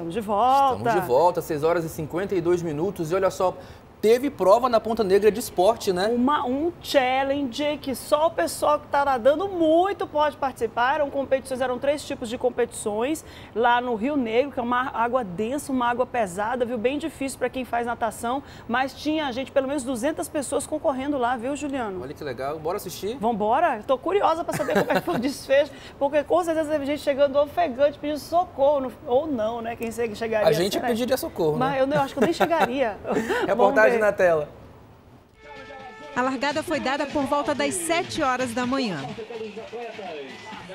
Estamos de volta. Estamos de volta, 6 horas e 52 minutos. E olha só, teve prova na Ponta Negra de esporte, né? Uma, um challenge que só o pessoal que está nadando muito pode participar. Eram competições, eram três tipos de competições lá no Rio Negro, que é uma água densa, uma água pesada, viu? Bem difícil para quem faz natação, mas tinha gente, pelo menos 200 pessoas concorrendo lá, viu, Juliano? Olha que legal. Bora assistir? Vambora? Estou curiosa para saber como é que foi o desfecho, porque com certeza teve gente chegando ofegante pedindo socorro, ou não, né? Quem chegaria. A gente pediria socorro, né? Mas eu, eu acho que eu nem chegaria. Reportagem na tela. A largada foi dada por volta das 7 horas da manhã.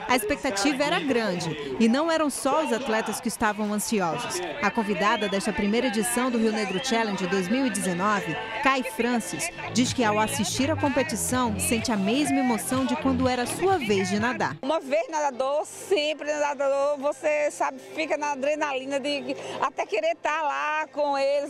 A expectativa era grande e não eram só os atletas que estavam ansiosos. A convidada desta primeira edição do Rio Negro Challenge 2019, Kai Francis, diz que ao assistir a competição sente a mesma emoção de quando era sua vez de nadar. Uma vez nadador, sempre nadador, você sabe, fica na adrenalina de até querer estar lá com eles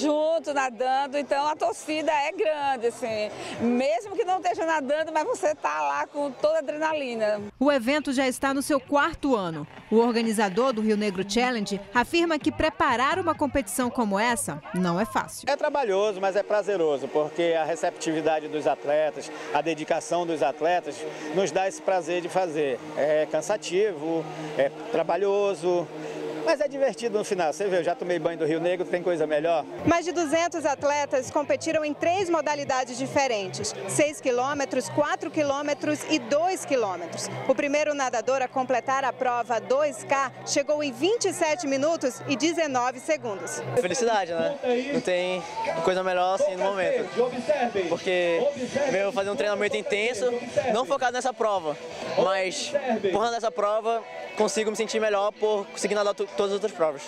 junto nadando. Então a torcida é grande, assim, mesmo que não esteja nadando, mas você está lá com toda a adrenalina. O evento já está no seu quarto ano. O organizador do Rio Negro Challenge afirma que preparar uma competição como essa não é fácil. É trabalhoso, mas é prazeroso, porque a receptividade dos atletas, a dedicação dos atletas nos dá esse prazer de fazer. É cansativo, é trabalhoso, mas é divertido no final. Você vê, eu já tomei banho do Rio Negro, tem coisa melhor? Mais de 200 atletas competiram em três modalidades diferentes: 6 quilômetros, 4 quilômetros e 2 quilômetros. O primeiro nadador a completar a prova 2K chegou em 27 minutos e 19 segundos. Felicidade, né? Não tem coisa melhor assim no momento. Porque veio fazer um treinamento intenso, não focado nessa prova, mas por nessa prova consigo me sentir melhor por conseguir nadar todas as outras provas.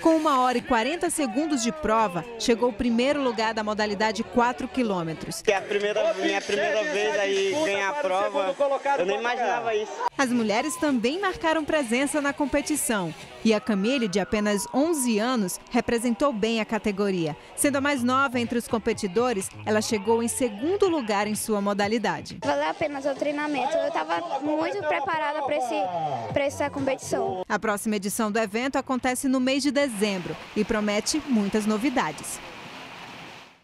Com uma hora e 40 segundos de prova, chegou o primeiro lugar da modalidade 4 quilômetros. É a primeira, minha primeira vez aí ganhar a prova, eu nem imaginava isso. As mulheres também marcaram presença na competição. E a Camille, de apenas 11 anos, representou bem a categoria. Sendo a mais nova entre os competidores, ela chegou em segundo lugar em sua modalidade. Valeu a pena o treinamento. Eu estava muito preparada para essa competição. A próxima edição do evento acontece no mês de dezembro e promete muitas novidades.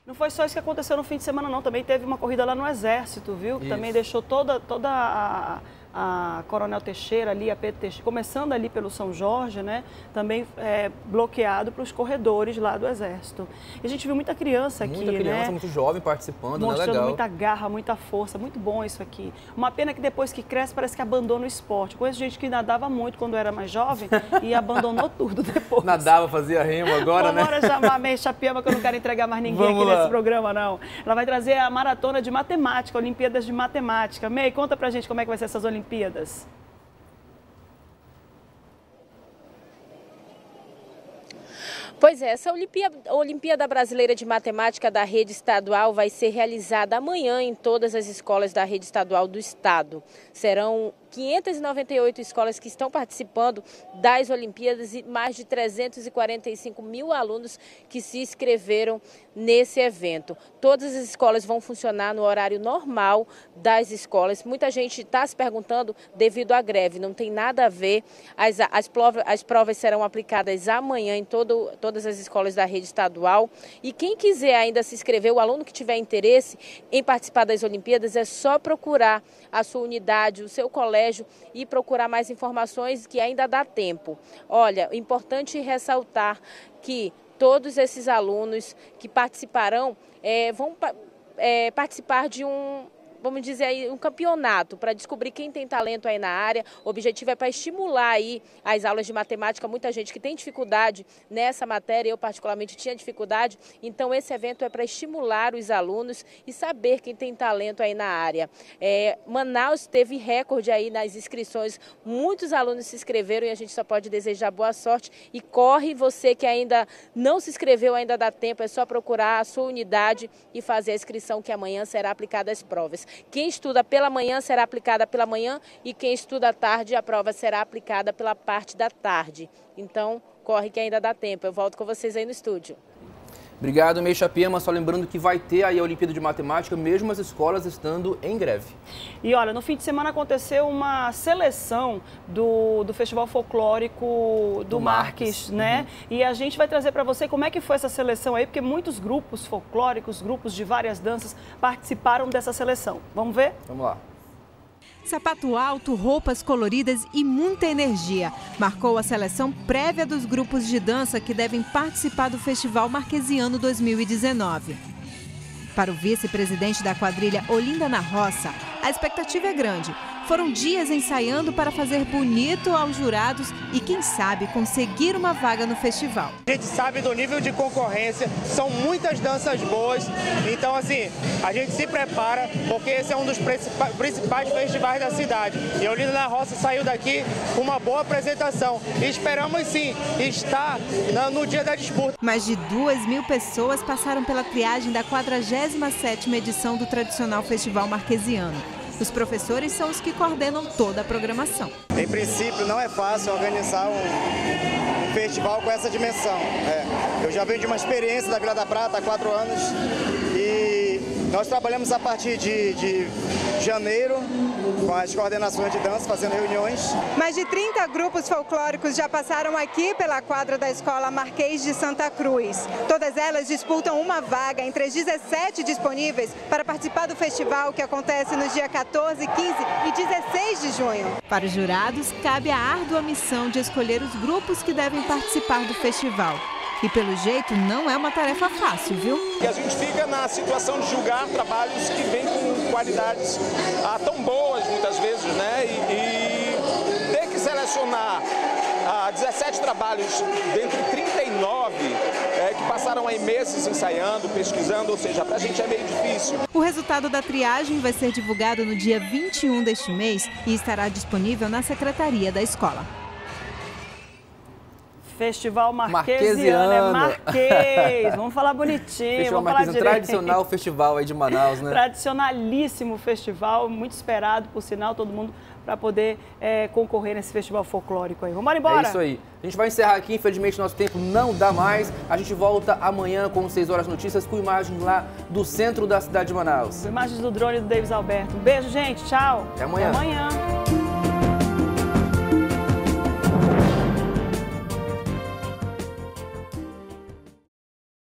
Não foi só isso que aconteceu no fim de semana, não. Também teve uma corrida lá no Exército, viu? Que também deixou toda, toda a a Coronel Teixeira ali, a Pedro Teixeira, começando ali pelo São Jorge, né? Também é, bloqueado para os corredores lá do Exército. E a gente viu muita criança aqui, muita criança, né? muito jovem participando, Mostrando né? Muita garra, muita força, muito bom isso aqui. Uma pena que depois que cresce parece que abandona o esporte. Conheço gente que nadava muito quando era mais jovem e abandonou tudo depois. Nadava, fazia remo agora, né? Agora chamar a Chapiama que eu não quero entregar mais ninguém Vamos aqui lá. nesse programa, não. Ela vai trazer a maratona de matemática, Olimpíadas de Matemática. Mei, conta pra gente como é que vai ser essas Olimpíadas Olimpíadas? Pois é, essa Olimpíada, Olimpíada Brasileira de Matemática da rede estadual vai ser realizada amanhã em todas as escolas da rede estadual do estado. Serão 598 escolas que estão participando das Olimpíadas e mais de 345 mil alunos que se inscreveram nesse evento. Todas as escolas vão funcionar no horário normal das escolas. Muita gente está se perguntando devido à greve, não tem nada a ver. As, as, provas, as provas serão aplicadas amanhã em todo, todas as escolas da rede estadual. E quem quiser ainda se inscrever, o aluno que tiver interesse em participar das Olimpíadas, é só procurar a sua unidade, o seu colégio e procurar mais informações que ainda dá tempo. Olha, importante ressaltar que todos esses alunos que participarão é, vão é, participar de um vamos dizer aí, um campeonato para descobrir quem tem talento aí na área. O objetivo é para estimular aí as aulas de matemática. Muita gente que tem dificuldade nessa matéria, eu particularmente tinha dificuldade. Então esse evento é para estimular os alunos e saber quem tem talento aí na área. É, Manaus teve recorde aí nas inscrições. Muitos alunos se inscreveram e a gente só pode desejar boa sorte. E corre você que ainda não se inscreveu, ainda dá tempo, é só procurar a sua unidade e fazer a inscrição que amanhã será aplicada as provas. Quem estuda pela manhã será aplicada pela manhã e quem estuda à tarde, a prova será aplicada pela parte da tarde. Então, corre que ainda dá tempo. Eu volto com vocês aí no estúdio. Obrigado, Meixa Piema. Só lembrando que vai ter aí a Olimpíada de Matemática, mesmo as escolas estando em greve. E olha, no fim de semana aconteceu uma seleção do, do Festival Folclórico do, do Marques, Marques, né? Uhum. E a gente vai trazer para você como é que foi essa seleção aí, porque muitos grupos folclóricos, grupos de várias danças participaram dessa seleção. Vamos ver? Vamos lá. Sapato alto, roupas coloridas e muita energia. Marcou a seleção prévia dos grupos de dança que devem participar do Festival Marquesiano 2019. Para o vice-presidente da quadrilha Olinda na Roça, a expectativa é grande. Foram dias ensaiando para fazer bonito aos jurados e, quem sabe, conseguir uma vaga no festival. A gente sabe do nível de concorrência, são muitas danças boas, então, assim, a gente se prepara porque esse é um dos principais festivais da cidade. E Olinda na Roça saiu daqui com uma boa apresentação. E esperamos, sim, estar no dia da disputa. Mais de duas mil pessoas passaram pela triagem da 47ª edição do tradicional Festival Marquesiano. Os professores são os que coordenam toda a programação. Em princípio, não é fácil organizar um, um festival com essa dimensão. É, eu já venho de uma experiência da Vila da Prata há quatro anos e nós trabalhamos a partir de, de janeiro com as coordenações de dança, fazendo reuniões. Mais de 30 grupos folclóricos já passaram aqui pela quadra da Escola Marquês de Santa Cruz. Todas elas disputam uma vaga entre as 17 disponíveis para participar do festival que acontece nos dias 14, 15 e 16 de junho. Para os jurados, cabe a árdua missão de escolher os grupos que devem participar do festival. E pelo jeito não é uma tarefa fácil, viu? E a gente fica na situação de julgar trabalhos que vêm com qualidades ah, tão boas muitas vezes, né? E, e ter que selecionar ah, 17 trabalhos dentre 39 é, que passaram aí meses ensaiando, pesquisando, ou seja, para a gente é meio difícil. O resultado da triagem vai ser divulgado no dia 21 deste mês e estará disponível na secretaria da escola. Festival Marquesiano, é Marquês. Vamos falar bonitinho. Festival vamos falar tradicional festival aí de Manaus, né? Tradicionalíssimo festival, muito esperado, por sinal, todo mundo para poder é, concorrer nesse festival folclórico aí. Vamos embora? É isso aí. A gente vai encerrar aqui, infelizmente nosso tempo não dá mais. A gente volta amanhã com 6 horas notícias com imagens lá do centro da cidade de Manaus. Imagens do drone do Davis Alberto. Um beijo, gente. Tchau. Até amanhã. Até amanhã.